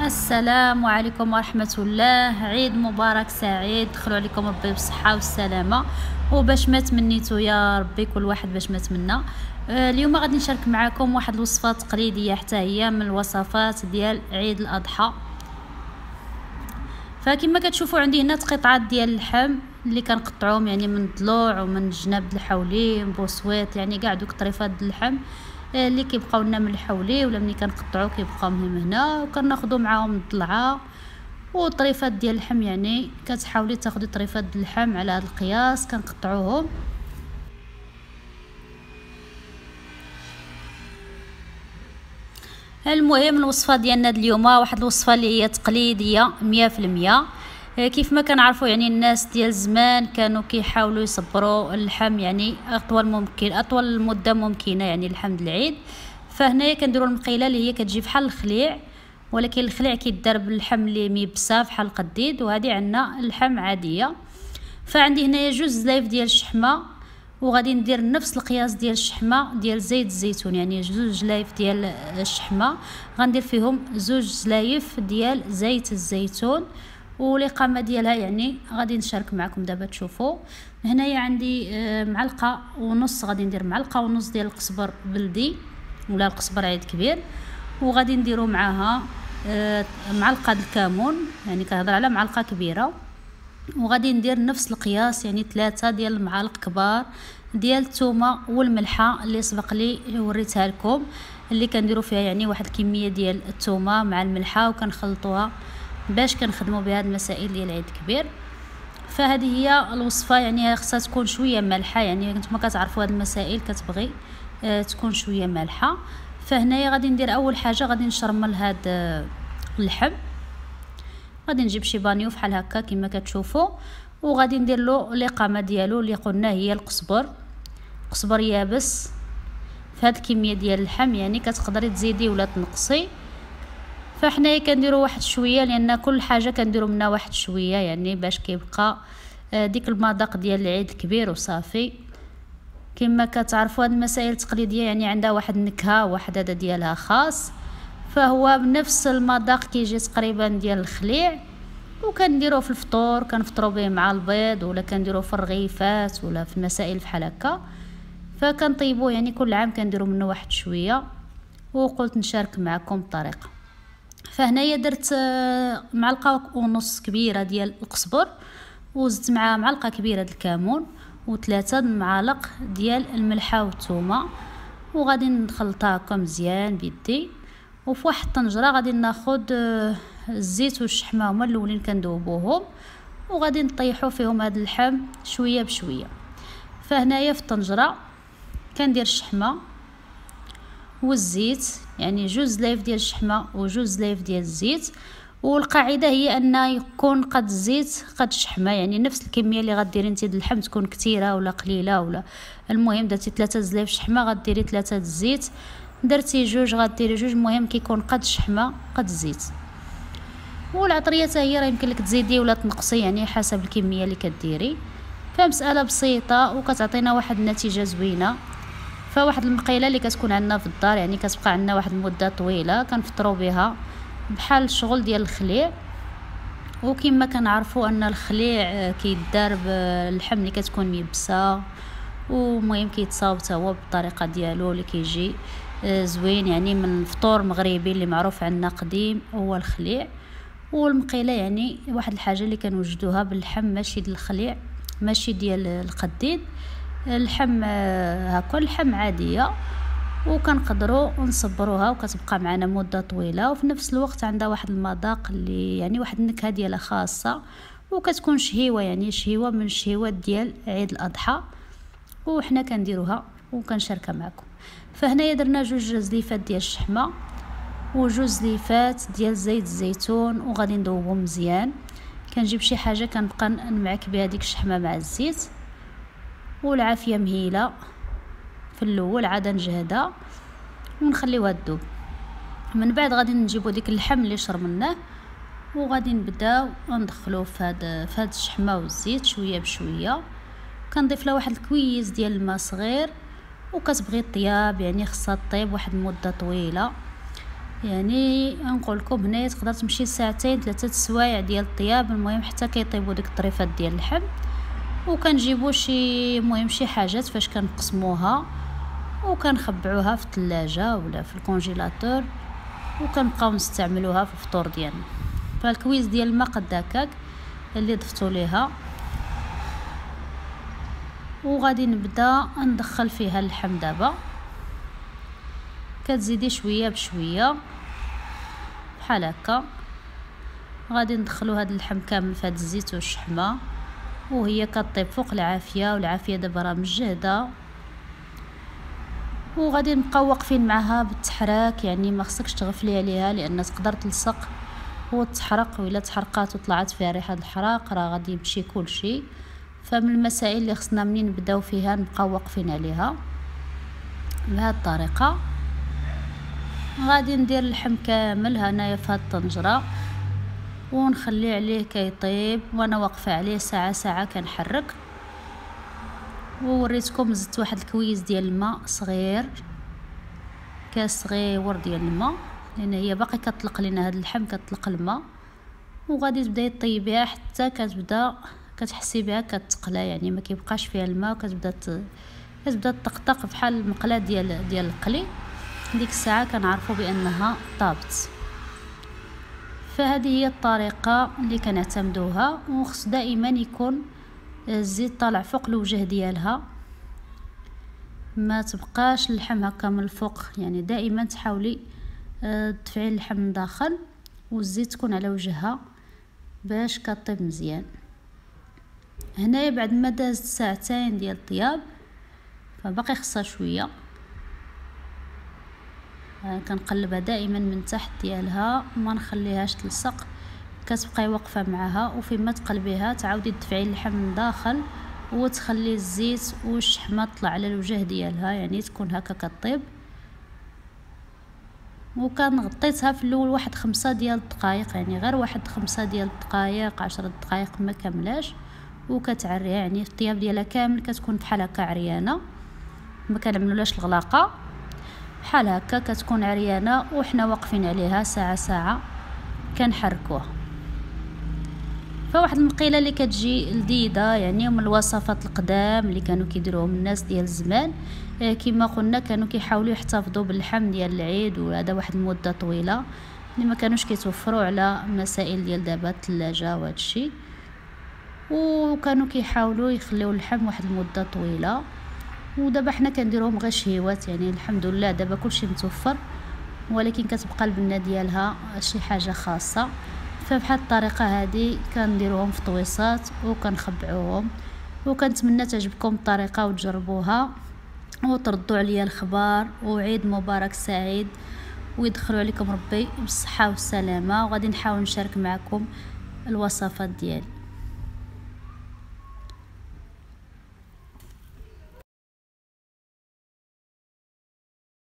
السلام عليكم ورحمة الله. عيد مبارك سعيد. دخلوا عليكم ربي بالصحة والسلامة. وباش ما تمنيتو يا ربي كل واحد باش ما تمنى. آه، اليوم غادي نشارك معكم واحد الوصفة تقليدية حتى هي من الوصفات ديال عيد الأضحى. فكما كتشوفوا عندي هنا قطعات ديال اللحم اللي كنقطعوهم يعني من الضلوع ومن الجناب الحولي بوسويط يعني كاع دوك طريفات اللحم. اللي كيبقاو لنا من الحولي ولا ملي كنقطعو كيبقاو من هنا وكناخذوا معاهم الضلعه وطريفات ديال اللحم يعني كتحاولي تاخذي طريفات اللحم على هذا القياس كنقطعوهم. المهم الوصفة ديالنا اليوم واحد الوصفة اللي هي تقليدية مية في المية. آه، كيف ما كنعرفوا يعني الناس ديال زمان كانوا كيحاولوا يصبروا اللحم يعني أطول ممكن أطول مدة ممكنة يعني اللحم العيد. فهنايا كنديروا المقيلة اللي هي كتجي بحال الخليع ولكن الخليع كيدار باللحم اللي ميبسا بحال القديد وهذه عندنا اللحم عادية. فعندي هنايا جوج زلايف ديال الشحمة وغادي ندير نفس القياس ديال الشحمة ديال زيت الزيتون يعني جوج زلايف ديال الشحمة. غندير فيهم زوج زلايف ديال زيت الزيتون. والاقامه ديالها يعني غادي نشارك معكم دابا تشوفوا هنايا عندي آه، معلقة ونص غادي ندير معلقة ونص ديال القزبر بلدي ولا القزبر عيد كبير. وغادي نديرو معاها آه، معلقة الكمون يعني كنهضر على معلقة كبيرة. وغادي ندير نفس القياس يعني ثلاثة ديال المعالق كبار ديال الثومه والملحة اللي سبق لي وريتها لكم اللي كنديروا فيها يعني واحد الكمية ديال الثومه مع الملحة وكنخلطوها باش كنخدموا بهاد المسائل ديال العيد الكبير فهذه هي الوصفة يعني خصها تكون شوية مالحة يعني نتوما كتعرفوا هاد المسائل كتبغي آه تكون شوية مالحة. فهنايا غادي ندير أول حاجة غادي نشرمل هاد آه اللحم. غادي نجيب شي بانيو فحال هكا كما كتشوفوا وغادي ندير له الإقامة ديالو اللي قلنا هي القزبر قزبر يابس. في هاد الكمية ديال اللحم يعني كتقدري تزيدي ولا تنقصي. فحنايا كنديروا واحد شوية لأن كل حاجة كنديروا منها واحد شوية يعني باش كيبقى آه، ديك المذاق ديال العيد كبير وصافي. كما كتعرفوا هاد المسائل التقليدية يعني عندها واحد النكهة واحد هذا ديالها خاص. فهو بنفس المذاق كيجي تقريبا ديال الخليع وكنديروه في الفطور كنفطروا به مع البيض ولا كنديروه في الرغيفات ولا في المسائل بحال هكا. فكنطيبوه يعني كل عام كنديروا منه واحد شوية وقلت نشارك معكم الطريقة فهنايا درت آه، معلقة ونص كبيرة ديال القزبر وزدت معاها معلقة كبيرة ديال الكمون وثلاثه معالق ديال الملحة والثومه وغادي نخلطها هكا مزيان بيدي. وفي واحد الطنجرة غادي ناخذ آه، الزيت والشحمة هما الأولين كندوبوهم. وغادي نطيحوا فيهم هذا اللحم شوية بشوية. فهنايا في الطنجرة كندير الشحمة. والزيت يعني جوج زلايف ديال الشحمة وجوج زلايف ديال الزيت. والقاعدة هي أن يكون قد الزيت قد الشحمة يعني نفس الكمية اللي غديري انت اللحم تكون كثيرة ولا قليلة ولا. المهم درتي ثلاثة زلايف شحمة غديري ثلاثة الزيت. درتي جوج غديري جوج المهم كيكون قد الشحمة قد الزيت. والعطرية حتى هي راه يمكن لك تزيدي ولا تنقصي يعني حسب الكمية اللي كديري. فمسألة بسيطة وكتعطينا واحد النتيجة زوينة. فواحد المقيلة اللي كتكون عندنا في الدار يعني كتبقى عندنا واحد المدة طويلة كنفطروا بها بحال الشغل ديال الخليع. وكما كنعرفوا أن الخليع كيدار باللحم اللي كتكون ميبسة ومهم كيتصاوب حتى هو بالطريقة ديالو اللي كيجي. آه، زوين يعني من الفطور مغربي اللي معروف عندنا قديم هو الخليع. والمقيلة يعني واحد الحاجة اللي كنوجدوها باللحم ماشي ديال الخليع ماشي ديال القديد. اللحم هكا اللحم عادية وكنقدروا نصبروها وكتبقى معنا مدة طويلة وفي نفس الوقت عندها واحد المذاق اللي يعني واحد النكهة ديالها خاصة وكتكون شهيوة يعني شهيوة من الشهيوات ديال عيد الأضحى وحنا كنديروها وكنشاركها معكم. فهنايا درنا جوج زليفات ديال الشحمة وجوج زليفات ديال زيت الزيتون وغادي نذوبهم مزيان. كنجيب شي حاجة كنبقى نمعك بها ديك الشحمة مع الزيت. والعافية مهيلة. في الأول عاد نجهدها ونخليوها تذوب من بعد غادي نجيبو ديك اللحم اللي شرمناه وغادي نبداو ندخلوه في هاد في هاد الشحمة والزيت شوية بشوية. كنضيف له واحد الكويس ديال الماء صغير وكتبغي الطياب يعني خصها طيب واحد المدة طويلة. يعني نقول لكم هنايا تقدر تمشي ساعتين ثلاثة سوايع ديال الطياب المهم حتى كيطيبوا ديك الطريفات ديال اللحم. وكنجيبوا شي مهم شي حاجات فاش كنقسموها وكنخبعوها في الثلاجه ولا في الكونجيلاتور وكنبقاو نستعملوها في الفطور ديالنا. فالكويز ديال الماء قد اللي ضفتو ليها. وغادي نبدا ندخل فيها اللحم دابا. كتزيدي شوية بشوية بحال هكا. غادي ندخلو هاد اللحم كامل في هاد الزيت والشحمة. وهي كطيب فوق العافية والعافية دابا راه مجهدة. وغادي نبقاو واقفين معها بالتحراك يعني ما خصكش تغفلي عليها لأن تقدر تلصق وتحرق وإلا تحرقات وطلعت فيها ريحة الحراق راه غادي يمشي كلشي. فمن المسائل اللي خصنا منين نبداو فيها نبقاو واقفين عليها بهذه الطريقة. غادي ندير اللحم كامل هنايا في هاد الطنجرة. ونخليه عليه كيطيب وأنا واقفة عليه ساعة ساعة كنحرك. ووريتكم زدت واحد الكويز ديال الماء صغير كاس صغير ديال الماء لأن هي باقي كتطلق لنا هاد اللحم كتطلق الماء. وغادي تبداي طيبيها حتى كتبدا كتحسي بها كتقلى يعني ما كيبقاش فيها الماء وكتبدا كتبدا تطقطق بحال المقله ديال ديال القلي. ديك الساعة كنعرفوا بأنها طابت. فهذه هي الطريقة اللي كنعتمدوها وخص دائما يكون الزيت طالع فوق الوجه ديالها. ما تبقاش اللحم هكا من الفوق يعني دائما تحاولي تدفعي اللحم من داخل والزيت تكون على وجهها باش كطيب مزيان. هنايا بعد ما دازت ساعتين ديال الطياب فباقي خصها شوية. كنقلبها دائما من تحت ديالها ما نخليهاش تلصق. كتبقاي واقفة معها وفيما تقلبيها تعاودي تدفعي اللحم من داخل وتخلي الزيت والشحمة تطلع على الوجه ديالها يعني تكون هكا كطيب. وكان غطيتها في الأول واحد خمسة ديال الدقائق يعني غير واحد خمسة ديال الدقائق عشرة دقائق ما كاملاش وكتعريها يعني الطياب ديالها كامل كتكون بحال هكا عريانة ما كنعملولاش الغلاقة. بحال هكا كتكون عريانة وحنا واقفين عليها ساعة ساعة كنحركوها فواحد المقيله اللي كتجي لذيذة يعني من الوصفات القدام اللي كانوا كيديروهم الناس ديال زمان آه، كما قلنا كانوا كيحاولوا يحتفظوا باللحم ديال العيد وهذا واحد المدة طويلة اللي ما كانوش كيتوفروا على مسائل ديال دابا الثلاجه وهذا الشيء وكانوا كيحاولوا يخليو اللحم واحد المدة طويلة. ودابا حنا كنديروهم غير شهيوات يعني الحمد لله دابا كلشي متوفر ولكن كتبقى البنة ديالها شي حاجة خاصة. فبحال الطريقة هذه كنديروهم في طويصات وكنخبعوهم وكنتمنى تعجبكم الطريقة وتجربوها. وتردوا عليا الخبر وعيد مبارك سعيد ويدخلوا عليكم ربي بالصحة والسلامة. وغادي نحاول نشارك معكم الوصفات ديالي.